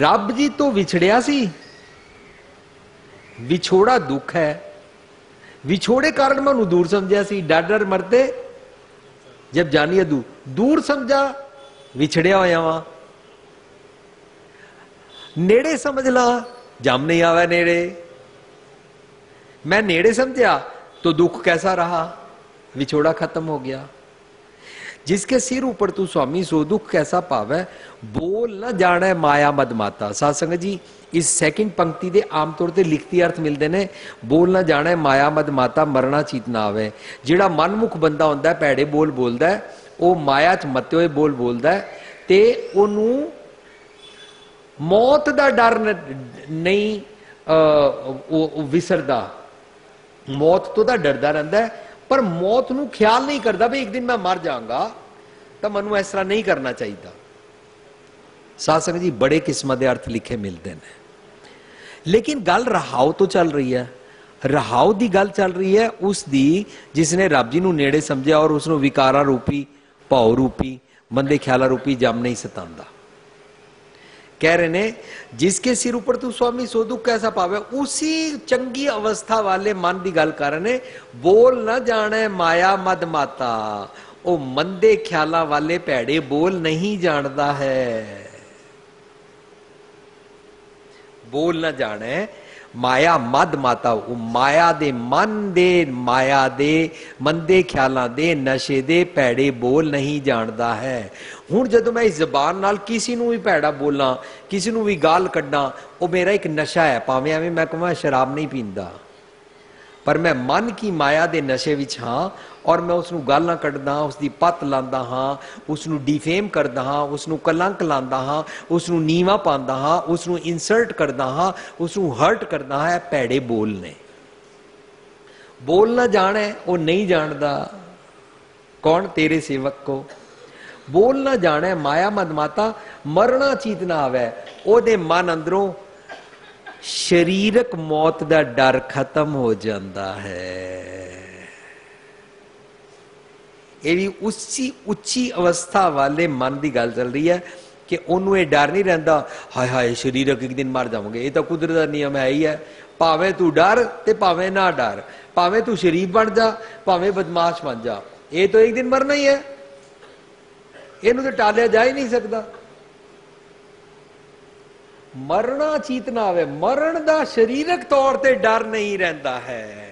Speaker 1: ਰੱਬ ਜੀ ਤੋਂ ਵਿਛੜਿਆ ਸੀ। ਵਿਛੋੜਾ ਦੁੱਖ ਹੈ। ਵਿਛੋੜੇ ਕਾਰਨ ਮੈਂ ਉਹਨੂੰ ਦੂਰ ਸਮਝਿਆ ਸੀ ਡਰ ਡਰ ਮਰਦੇ ਜਬ ਜਾਨੀਏ ਦੂ ਦੂਰ ਸਮਝਾ ਵਿਛੜਿਆ ਹੋਇਆ ਵਾਂ ਨੇੜੇ ਸਮਝ ਲਾ ਜਮ ਨਹੀਂ ਆਵੇ ਨੇੜੇ मैं नेड़े समझा तो दुख कैसा रहा विछोड़ा खत्म हो गया जिसके सिर ऊपर तू स्वामी सो दुख कैसा पावे बोल न जाने माया मद माता सत्संग जी ਇਸ ਸੈਕਿੰਡ ਪੰਕਤੀ ਦੇ ਆਮ ਤੌਰ ਤੇ ਲਿਖਤੀ ਅਰਥ ਮਿਲਦੇ ਨੇ ਬੋਲ ਨਾ ਜਾਣੇ ਮਾਇਆ ਮਦ ਮਾਤਾ ਮਰਨਾ ਚੀਤ ਨਾ ਆਵੇ ਜਿਹੜਾ ਮਨਮੁਖ ਬੰਦਾ ਹੁੰਦਾ ਹੈ, ਭੈੜੇ ਬੋਲ ਬੋਲਦਾ ਹੈ, ਉਹ ਮਾਇਆ ਚ ਮੱਤੇ ਹੋਏ ਬੋਲ ਬੋਲਦਾ ਹੈ ਤੇ ਉਹਨੂੰ ਮੌਤ ਦਾ ਡਰ ਨ- ਨਹੀਂ ਅਹ, ਉਹ ਉਹ ਵਿਸਰਦਾ ਮੌਤ ਤੋਂ ਤਾਂ ਡਰਦਾ ਰਹਿੰਦਾ ਹੈ, ਪਰ ਮੌਤ ਨੂੰ ਖਿਆਲ ਨਹੀਂ ਕਰਦਾ ਵੀ ਇੱਕ ਦਿਨ ਮੈਂ ਮਰ ਜਾਵਾਂਗਾ, ਤਾਂ ਮੈਨੂੰ ਇਸ ਤਰ੍ਹਾਂ ਨਹੀਂ ਕਰਨਾ ਚਾਹੀਦਾ। ਸਾਧ ਜੀ, ਬੜੇ ਕਿਸਮਾਂ ਦੇ ਅਰਥ ਲਿਖੇ ਮਿਲਦੇ ਨੇ। ਲੇਕਿਨ ਗੱਲ ਰਹਾਉ ਤੋਂ ਚੱਲ ਰਹੀ ਹੈ। ਰਹਾਉ ਦੀ ਗੱਲ ਚੱਲ ਰਹੀ ਹੈ, ਉਸ ਦੀ ਜਿਸ ਨੇ ਰੱਬ ਜੀ ਨੂੰ ਨੇੜੇ ਸਮਝਿਆ ਔਰ ਉਸ ਨੂੰ ਵਿਕਾਰਾਂ ਰੂਪੀ, ਭਾਉ ਰੂਪੀ ਮੰਦੇ ਖਿਆਲਾਂ ਰੂਪੀ ਜਮ ਨਹੀਂ ਸਤਾਉਂਦਾ। ਕਹਿ ਰਹੇ ਨੇ ਜਿਸਕੇ ਸਿਰ ਉੱਪਰ ਤੂੰ ਸਵਾਮੀ ਸੋ ਦੁੱਖ ਕੈਸਾ ਪਾਵੇ ਉਸੀ ਚੰਗੀ ਅਵਸਥਾ ਵਾਲੇ ਮਨ ਦੀ ਗੱਲ ਕਰ ਰਹੇ ਨੇ ਬੋਲ ਨਾ ਜਾਣੇ ਮਾਇਆ ਮਦ ਮਾਤਾ ਉਹ ਮੰਦੇ ਖਿਆਲਾਂ ਵਾਲੇ ਭੈੜੇ ਬੋਲ ਨਹੀਂ ਜਾਣਦਾ ਹੈ ਬੋਲ ਨਾ ਜਾਣੇ ਮਾਇਆ ਮਦ ਮਾਤਾ ਉਹ, ਮਾਇਆ ਦੇ ਮਨ ਦੇ, ਮਾਇਆ ਦੇ ਮੰਦੇ ਖਿਆਲਾਂ ਦੇ, ਨਸ਼ੇ ਦੇ ਭੈੜੇ ਬੋਲ ਨਹੀਂ ਜਾਣਦਾ ਹੈ। ਹੁਣ ਜਦੋਂ ਮੈਂ ਇਸ ਜ਼ਬਾਨ ਨਾਲ ਕਿਸੇ ਨੂੰ ਵੀ ਭੈੜਾ ਬੋਲਾਂ, ਕਿਸੇ ਨੂੰ ਵੀ ਗਾਲ ਕੱਢਾਂ, ਉਹ ਮੇਰਾ ਇੱਕ ਨਸ਼ਾ ਹੈ, ਭਾਵੇਂ ਐਵੇਂ ਮੈਂ ਕਹਾਂ ਸ਼ਰਾਬ ਨਹੀਂ ਪੀਂਦਾ। ਪਰ ਮੈਂ ਮਨ ਕੀ ਮਾਇਆ ਦੇ ਨਸ਼ੇ ਵਿੱਚ ਹਾਂ ਔਰ ਮੈਂ ਉਸ ਨੂੰ ਗਾਲਾਂ ਕੱਢਦਾ ਹਾਂ ਉਸ ਦੀ ਪੱਤ ਲਾਂਦਾ ਹਾਂ ਉਸ ਨੂੰ ਡਿਫੇਮ ਕਰਦਾ ਹਾਂ ਉਸ ਨੂੰ ਕਲੰਕ ਲਾਂਦਾ ਹਾਂ ਉਸ ਨੂੰ ਨੀਵਾ ਪਾਉਂਦਾ ਹਾਂ ਉਸ ਨੂੰ ਇਨਸਲਟ ਕਰਦਾ ਹਾਂ ਉਸ ਨੂੰ ਹਰਟ ਕਰਦਾ ਹਾਂ, ਇਹ ਭੈੜੇ ਬੋਲ ਨੇ। ਬੋਲ ਨਾ ਜਾਣੇ, ਉਹ ਨਹੀਂ ਜਾਣਦਾ। ਕੌਣ ਤੇਰੇ ਸੇਵਕ ਕੋ? ਬੋਲ ਨਾ ਜਾਣੇ, ਮਾਇਆ ਮਦ ਮਾਤਾ ਮਰਨਾ ਚੀਤ ਨਾ ਆਵੇ, ਉਹਦੇ ਮਨ ਅੰਦਰੋਂ ਸਰੀਰਕ ਮੌਤ ਦਾ ਡਰ ਖਤਮ ਹੋ ਜਾਂਦਾ ਹੈ। ਇਹ ਵੀ ਉੱਚੀ ਉੱਚੀ ਅਵਸਥਾ ਵਾਲੇ ਮਨ ਦੀ ਗੱਲ ਚੱਲ ਰਹੀ ਹੈ ਕਿ ਉਹਨੂੰ ਇਹ ਡਰ ਨਹੀਂ ਰਹਿੰਦਾ, ਹਾਏ ਹਾਏ, ਸਰੀਰਕ ਇੱਕ ਦਿਨ ਮਰ ਜਾਵਾਂਗੇ, ਇਹ ਤਾਂ ਕੁਦਰਤ ਦਾ ਨਿਯਮ ਹੈ ਹੀ ਹੈ। ਭਾਵੇਂ ਤੂੰ ਡਰ ਤੇ ਭਾਵੇਂ ਨਾ ਡਰ, ਭਾਵੇਂ ਤੂੰ ਸ਼ਰੀਫ ਬਣ ਜਾ, ਭਾਵੇਂ ਬਦਮਾਸ਼ ਬਣ ਜਾ, ਇਹ ਤਾਂ ਇੱਕ ਦਿਨ ਮਰਨਾ ਹੀ ਹੈ। ਇਹਨੂੰ ਤਾਂ ਟਾਲਿਆ ਜਾ ਹੀ ਨਹੀਂ ਸਕਦਾ। ਮਰਨਾ ਚੀਤ ਨਾ ਆਵੇ, ਮਰਨ ਦਾ ਸਰੀਰਕ ਤੌਰ ਤੇ ਡਰ ਨਹੀਂ ਰਹਿੰਦਾ ਹੈ।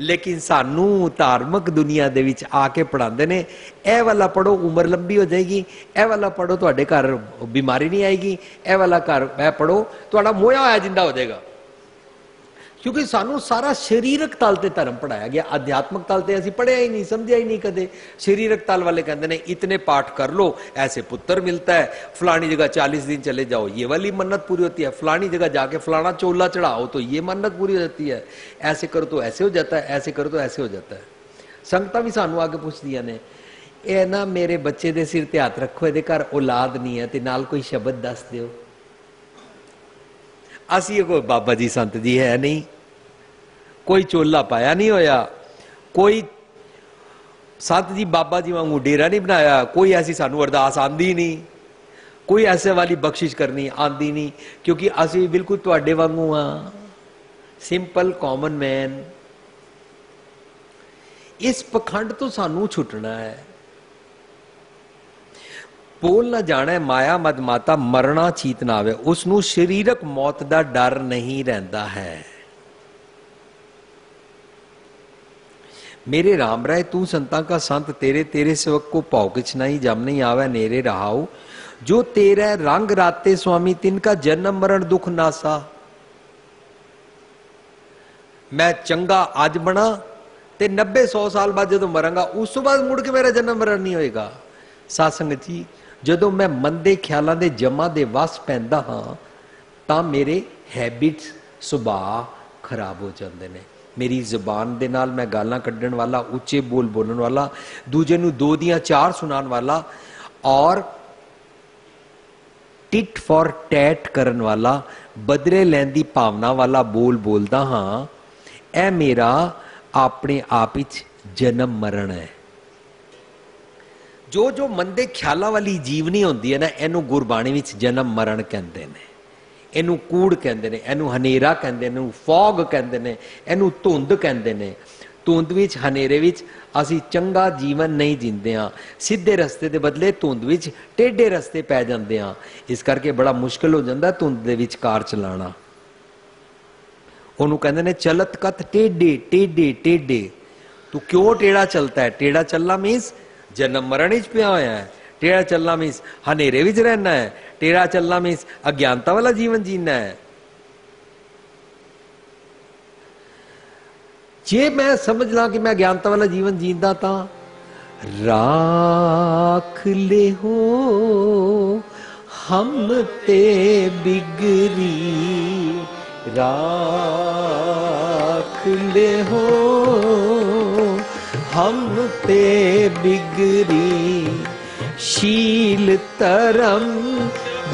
Speaker 1: ਲੇਕਿਨ ਸਾਨੂੰ ਧਾਰਮਿਕ ਦੁਨੀਆ ਦੇ ਵਿੱਚ ਆ ਕੇ ਪੜਾਉਂਦੇ ਨੇ, ਇਹ ਵਾਲਾ ਪੜੋ ਉਮਰ ਲੰਬੀ ਹੋ ਜਾਏਗੀ, ਇਹ ਵਾਲਾ ਪੜੋ ਤੁਹਾਡੇ ਘਰ ਬਿਮਾਰੀ ਨਹੀਂ ਆਏਗੀ, ਇਹ ਵਾਲਾ ਘਰ ਇਹ ਪੜੋ ਤੁਹਾਡਾ ਮੋਇਆ ਹੋਇਆ ਜਿੰਦਾ ਹੋ ਜਾਏਗਾ। ਕਿਉਂਕਿ ਸਾਨੂੰ ਸਾਰਾ ਸਰੀਰਕ ਤਲ ਤੇ ਧਰਮ ਪੜਾਇਆ ਗਿਆ ਅਧਿਆਤਮਕ ਤਲ ਤੇ ਅਸੀਂ ਪੜਿਆ ਹੀ ਨਹੀਂ ਸਮਝਿਆ ਹੀ ਨਹੀਂ ਕਦੇ ਸਰੀਰਕ ਤਲ ਵਾਲੇ ਕਹਿੰਦੇ ਨੇ ਇਤਨੇ ਪਾਠ ਕਰ लो ऐसे पुत्र मिलता है फलानी जगह चालीस दिन चले जाओ ये वाली मन्नत पूरी होती है फलानी जगह जाके फलाना चोला चढ़ाओ तो ये मन्नत पूरी हो जाती है ऐसे करो तो ऐसे हो जाता है ऐसे करो तो ऐसे हो जाता है ਸੰਗਤਾਂ ਵੀ ਸਾਨੂੰ ਆ ਕੇ ਪੁੱਛਦੀਆਂ ਨੇ ਇਹ ਨਾ ਮੇਰੇ ਬੱਚੇ ਦੇ ਸਿਰ ਤੇ ਹੱਥ ਰੱਖੋ ਇਹਦੇ ਘਰ ਔਲਾਦ ਨਹੀਂ ਹੈ ਤੇ ਨਾਲ ਕੋਈ ਸ਼ਬਦ ਦੱਸ ਦਿਓ ਅਸੀਂ ਕੋਈ ਬਾਬਾ ਜੀ ਸੰਤ ਜੀ ਹੈ ਨਹੀਂ। ਕੋਈ ਚੋਲਾ ਪਾਇਆ ਨਹੀਂ ਹੋਇਆ। ਕੋਈ ਸੰਤ ਜੀ ਬਾਬਾ ਜੀ ਵਾਂਗੂ ਡੇਰਾ ਨਹੀਂ ਬਣਾਇਆ। ਕੋਈ ਐਸੀ ਸਾਨੂੰ ਅਰਦਾਸ ਆਂਦੀ ਨਹੀਂ। ਕੋਈ ਐਸੇ ਵਾਲੀ ਬਖਸ਼ਿਸ਼ ਕਰਨੀ ਆਂਦੀ ਨਹੀਂ। ਕਿਉਂਕਿ ਅਸੀਂ ਬਿਲਕੁਲ ਤੁਹਾਡੇ ਵਾਂਗੂ ਆ ਸਿੰਪਲ ਕਾਮਨ ਮੈਨ ਇਸ ਪਖੰਡ ਤੋਂ ਸਾਨੂੰ ਛੁੱਟਣਾ ਹੈ। ਬੋਲ ਨਾ ਜਾਣੇ ਮਾਇਆ ਮਦ ਮਾਤਾ ਮਰਨਾ ਚੀਤ ਨਾ ਆਵੇ ਉਸ ਨੂੰ ਸਰੀਰਕ ਮੌਤ ਦਾ ਡਰ ਨਹੀਂ ਰਹਿੰਦਾ ਹੈ मेरे राम राय तू संता का संत तेरे तेरे सेवक को पाव किछ नहीं जम नहीं आवे नेरे रहाऊ जो तेरे रंग राते स्वामी तिनका जन्म मरण दुख नासा ਮੈਂ ਚੰਗਾ ਅੱਜ ਬਣਾ ਤੇ 90 100 ਸਾਲ ਬਾਅਦ ਜਦੋਂ ਮਰਾਂਗਾ ਉਸ ਤੋਂ ਬਾਅਦ ਮੁੜ ਕੇ ਮੇਰਾ ਜਨਮ ਮਰਨ ਨਹੀਂ ਹੋਏਗਾ ਸਾਧ ਸੰਗਤ ਜੀ ਜਦੋਂ ਮੈਂ ਮੰਦੇ ਖਿਆਲਾਂ ਦੇ ਜਮਾ ਦੇ ਵਸ ਪੈਂਦਾ ਹਾਂ, ਤਾਂ ਮੇਰੇ ਹੈਬਿਟਸ ਸੁਭਾਅ ਖਰਾਬ ਹੋ ਜਾਂਦੇ ਨੇ। ਮੇਰੀ ਜ਼ੁਬਾਨ ਦੇ ਨਾਲ ਮੈਂ ਗਾਲਾਂ ਕੱਢਣ ਵਾਲਾ, ਉੱਚੇ ਬੋਲ ਬੋਲਣ ਵਾਲਾ, ਦੂਜੇ ਨੂੰ ਦੋ ਦੀਆਂ ਚਾਰ ਸੁਣਾਉਣ ਵਾਲਾ ਔਰ ਟਿਟ ਫॉर ਟੈਟ ਕਰਨ ਵਾਲਾ ਬਦਲੇ ਲੈਣ ਦੀ ਭਾਵਨਾ ਵਾਲਾ ਬੋਲ ਬੋਲਦਾ ਹਾਂ, ਇਹ ਮੇਰਾ ਆਪਣੇ ਆਪ ਵਿੱਚ ਜਨਮ ਮਰਨ ਹੈ। ਜੋ ਜੋ ਮੰਦੇ ਖਿਆਲਾਂ ਵਾਲੀ ਜੀਵਨੀ ਹੁੰਦੀ ਹੈ ਨਾ, ਇਹਨੂੰ ਗੁਰਬਾਣੀ ਵਿੱਚ ਜਨਮ ਮਰਨ ਕਹਿੰਦੇ ਨੇ। ਇਹਨੂੰ ਕੂੜ ਕਹਿੰਦੇ ਨੇ, ਇਹਨੂੰ ਹਨੇਰਾ ਕਹਿੰਦੇ ਨੇ, ਇਹਨੂੰ ਫੌਗ ਕਹਿੰਦੇ ਨੇ, ਇਹਨੂੰ ਧੁੰਦ ਕਹਿੰਦੇ ਨੇ। ਧੁੰਦ ਵਿੱਚ, ਹਨੇਰੇ ਵਿੱਚ ਅਸੀਂ ਚੰਗਾ ਜੀਵਨ ਨਹੀਂ ਜਿੰਦੇ ਆ ਸਿੱਧੇ ਰਸਤੇ ਦੇ ਬਦਲੇ ਧੁੰਦ ਵਿੱਚ ਟੇਢੇ ਰਸਤੇ ਪੈ ਜਾਂਦੇ ਆ ਇਸ ਕਰਕੇ ਬੜਾ ਮੁਸ਼ਕਲ ਹੋ ਜਾਂਦਾ ਧੁੰਦ ਦੇ ਵਿੱਚ ਕਾਰ ਚਲਾਉਣਾ। ਉਹਨੂੰ ਕਹਿੰਦੇ ਨੇ, ਚਲਤ ਕਤ ਟੇਢੇ ਟੇਢੇ ਟੇਢੇ। ਤੂੰ ਕਿਉਂ ਟੇੜਾ ਚਲਤਾ ਹੈ? ਟੇੜਾ ਚੱਲਣਾ ਮੀਨਸ ਜਨਮ ਮਰਨ ਵਿੱਚ ਪਿਆ ਹੋਇਆ ਹੈ ਟੇੜਾ ਚੱਲਣਾ ਮੀਨਸ ਹਨੇਰੇ ਵਿੱਚ ਰਹਿਣਾ ਹੈ ਟੇੜਾ ਚੱਲਣਾ ਮੀਨਸ ਅਗਿਆਨਤਾ ਵਾਲਾ ਜੀਵਨ ਜੀਣਾ ਹੈ ਜੇ ਮੈਂ ਸਮਝ ਲਾਂ ਕਿ ਮੈਂ ਗਿਆਨਤਾ ਵਾਲਾ ਜੀਵਨ ਜੀਂਦਾ ਤਾਂ ਰਾਖ ਲੈ ਹੋ ਹਮ ਤੇ ਬਿਗਰੀ ਰਾਖ ਲੈ ਹੋ हम ते बिगरी शील तरम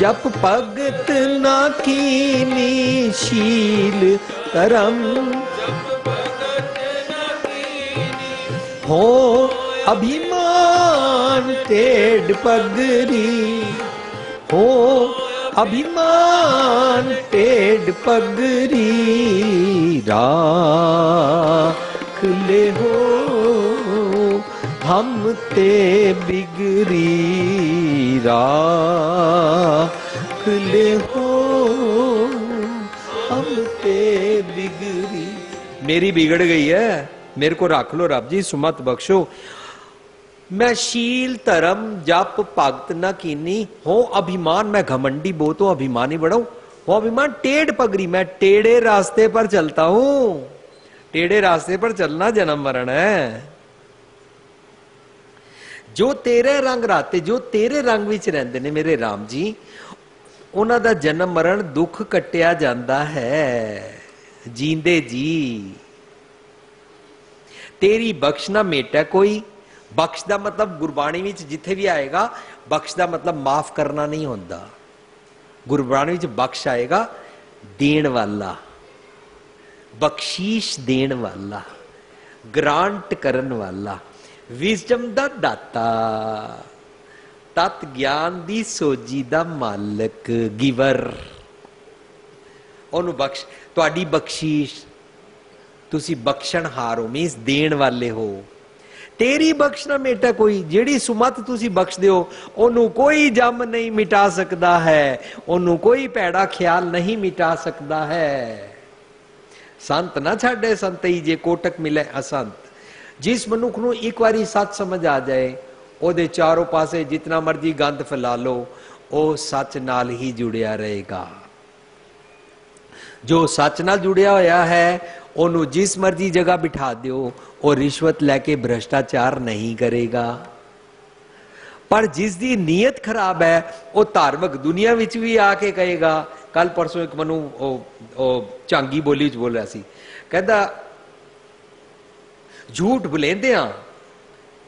Speaker 1: जप भगत ना कीनी शील करम हो अभिमान टेढ़ पगरी हो अभिमान टेढ़ पगरी राख ले हो हम ते बिगरी राख ले हो। हम ते बिगरी। मेरी बिगड़ गई है। मेरे को रख लो रब जी सुमत बख्शो। मैं शील धर्म जप भगत न कीनी। हो अभिमान, मैं घमंडी बहुत हूँ अभिमानी बढ़ाऊं हो अभिमान, टेढ़ पगड़ी, मैं टेढ़े रास्ते पर चलता हूँ। टेढ़े रास्ते पर चलना जन्म मरण है। ਜੋ ਤੇਰੇ ਰੰਗ ਰਾਤੇ, ਜੋ ਤੇਰੇ ਰੰਗ ਵਿੱਚ ਰਹਿੰਦੇ ਨੇ ਮੇਰੇ RAM ਜੀ, ਉਹਨਾਂ ਦਾ ਜਨਮ ਮਰਨ ਦੁੱਖ ਕੱਟਿਆ ਜਾਂਦਾ ਹੈ। ਜੀਂਦੇ ਜੀ। ਤੇਰੀ ਬਖਸ਼ ਨਾ ਮੇਟਾ ਕੋਈ। ਬਖਸ਼ ਦਾ ਮਤਲਬ ਗੁਰਬਾਣੀ ਵਿੱਚ ਜਿੱਥੇ ਵੀ ਆਏਗਾ, ਬਖਸ਼ ਦਾ ਮਤਲਬ ਮਾਫ ਕਰਨਾ ਨਹੀਂ ਹੁੰਦਾ। ਗੁਰਬਾਣੀ ਵਿੱਚ ਬਖਸ਼ ਆਏਗਾ, ਦੇਣ ਵਾਲਾ। ਬਖਸ਼ੀਸ਼ ਦੇਣ ਵਾਲਾ। ਗ੍ਰਾਂਟ ਕਰਨ ਵਾਲਾ। ਵਿਜ਼ਡਮ ਦਾ ਦਾਤਾ। ਤਤ ਗਿਆਨ ਦੀ ਸੋਜੀ ਦਾ ਮਾਲਕ, ਗਿਵਰ। ਉਹਨੂੰ ਬਖਸ਼, ਤੁਹਾਡੀ ਬਖਸ਼ੀਸ਼। ਤੁਸੀਂ ਬਖਸ਼ਣਹਾਰ ਹੋ ਮੀਨਸ ਦੇਣ ਵਾਲੇ ਹੋ। ਤੇਰੀ ਬਖਸ਼ਣਾ ਮੇਟਾ ਕੋਈ, ਜਿਹੜੀ ਸੁਮਤ ਤੁਸੀਂ ਬਖਸ਼ਦੇ ਹੋ, ਉਹਨੂੰ ਕੋਈ ਜੰਮ ਨਹੀਂ ਮਿਟਾ ਸਕਦਾ ਹੈ। ਉਹਨੂੰ ਕੋਈ ਭੈੜਾ ਖਿਆਲ ਨਹੀਂ ਮਿਟਾ ਸਕਦਾ ਹੈ। ਸੰਤ ਨਾ ਛੱਡੇ ਸੰਤਈ ਜੇ ਕੋਟਕ ਮਿਲੇ ਅਸੰਤ। ਜਿਸ ਮਨੁੱਖ ਨੂੰ ਇੱਕ ਵਾਰੀ ਸੱਚ ਸਮਝ ਆ ਜਾਏ, ਉਹਦੇ ਚਾਰੋਂ ਪਾਸੇ ਜਿੰਨਾ ਮਰਜ਼ੀ ਗੰਦ ਫੈਲਾ ਲਓ, ਉਹ ਸੱਚ ਨਾਲ ਹੀ ਜੁੜਿਆ ਰਹੇਗਾ। ਜੋ ਸੱਚ ਨਾਲ ਜੁੜਿਆ ਹੋਇਆ ਹੈ, ਉਹਨੂੰ ਜਿਸ ਮਰਜ਼ੀ ਜਗ੍ਹਾ ਬਿਠਾ ਦਿਓ, ਉਹ ਰਿਸ਼ਵਤ ਲੈ ਕੇ ਭ੍ਰਸ਼ਟਾਚਾਰ ਨਹੀਂ ਕਰੇਗਾ। ਪਰ ਜਿਸ ਦੀ ਨੀਅਤ ਖਰਾਬ ਹੈ, ਉਹ ਧਾਰਮਿਕ ਦੁਨੀਆ ਵਿੱਚ ਵੀ ਆ ਕੇ ਕਹੇਗਾ। ਕੱਲ ਪਰਸੋਂ ਇੱਕ ਮਨੂੰ ਉਹ ਉਹ ਚਾਂਗੀ ਬੋਲੀ ਵਿੱਚ ਬੋਲ ਰਿਹਾ ਸੀ। ਕਹਿੰਦਾ ਝੂਠ ਬੁਲੇਂਦੇ ਆ,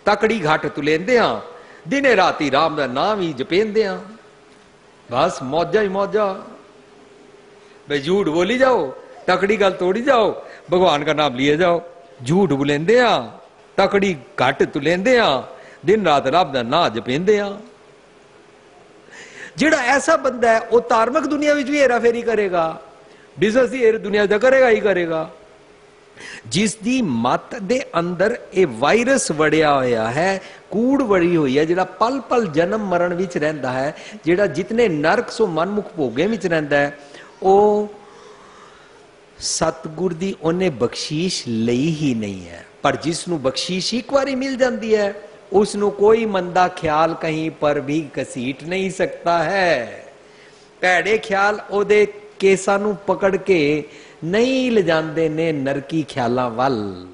Speaker 1: ਤਕੜੀ ਘਾਟ ਤੁਲੇਂਦੇ ਆ, ਦਿਨੇ ਰਾਤੀ ਰਾਮ ਦਾ ਨਾਮ ਹੀ ਜਪੇਂਦੇ ਆ। ਬਸ ਮੌਜਾਂ ਹੀ ਮੌਜਾਂ। ਬਈ ਝੂਠ ਬੋਲੀ ਜਾਓ, ਤਕੜੀ ਗੱਲ ਤੋੜੀ ਜਾਓ, ਭਗਵਾਨ ਦਾ ਨਾਮ लिए ਜਾਓ। ਝੂਠ ਬੁਲੇਂਦੇ ਆ, ਤਕੜੀ ਘੱਟ ਤੁਲੇਂਦੇ ਆ, ਦਿਨ ਰਾਤ ਰੱਬ ਦਾ ਨਾਮ ਜਪੇਂਦੇ ਆ। ਜਿਹੜਾ ਐਸਾ ਬੰਦਾ ਹੈ, ਉਹ ਧਾਰਮਿਕ ਦੁਨੀਆ ਵਿੱਚ ਵੀ ਹੇਰਾ ਫੇਰੀ ਕਰੇਗਾ ਬਿਜ਼ਨਸ ਦੀ ਹੇਰ ਦੁਨੀਆ ਦਾ ਕਰੇਗਾ ਹੀ ਕਰੇਗਾ। ਜਿਸ ਦੀ ਮਤ ਦੇ ਅੰਦਰ ਇਹ ਵਾਇਰਸ ਵੜਿਆ ਹੋਇਆ ਹੈ, ਕੂੜ ਵੜੀ ਹੋਈ ਹੈ, ਜਿਹੜਾ ਪਲ ਪਲ ਜਨਮ ਮਰਨ ਵਿੱਚ ਰਹਿੰਦਾ ਹੈ, ਜਿਹੜਾ ਜਿਤਨੇ ਨਰਕ ਸੋ ਮਨਮੁਖ ਭੋਗੇ ਵਿੱਚ ਰਹਿੰਦਾ ਹੈ, ਉਹ ਸਤਗੁਰ ਦੀ ਉਹਨੇ ਬਖਸ਼ੀਸ਼ ਲਈ ਹੀ ਨਹੀਂ ਹੈ। ਪਰ ਜਿਸ ਨੂੰ ਬਖਸ਼ੀਸ਼ ਇੱਕ ਵਾਰੀ ਮਿਲ ਜਾਂਦੀ ਹੈ ਉਸ ਨੂੰ ਕੋਈ ਮੰਦਾ ਖਿਆਲ ਕਹੀਂ ਪਰ ਵੀ ਕਸੀਟ ਨਹੀਂ ਸਕਦਾ ਹੈ। ਭੈੜੇ ਖਿਆਲ ਉਹਦੇ ਕੇਸਾਂ ਨੂੰ ਪਕੜ ਕੇ ਨਹੀਂ ਲਿਜਾਂਦੇ ਨੇ ਨਰਕੀ ਖਿਆਲਾਂ ਵੱਲ।